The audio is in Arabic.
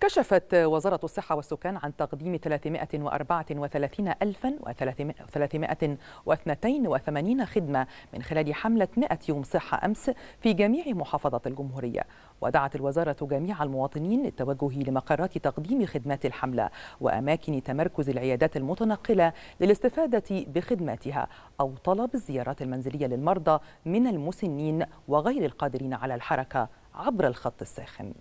كشفت وزارة الصحة والسكان عن تقديم 334,382 خدمة من خلال حملة 100 يوم صحة أمس في جميع محافظات الجمهورية. ودعت الوزارة جميع المواطنين للتوجه لمقرات تقديم خدمات الحملة وأماكن تمركز العيادات المتنقلة للاستفادة بخدماتها أو طلب الزيارات المنزلية للمرضى من المسنين وغير القادرين على الحركة عبر الخط الساخن.